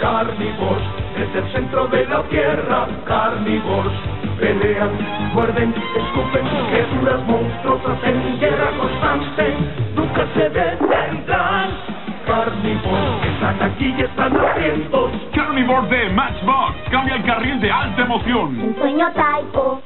Carnivores, desde el centro de la tierra, carnivores, pelean, muerden, escupen, criaturas monstruosas en guerra constante, nunca se detendrán. Carnivores, están aquí y están hambrientos. Carnivores de Matchbox. Cambia el carril de alta emoción. Un sueño taipo.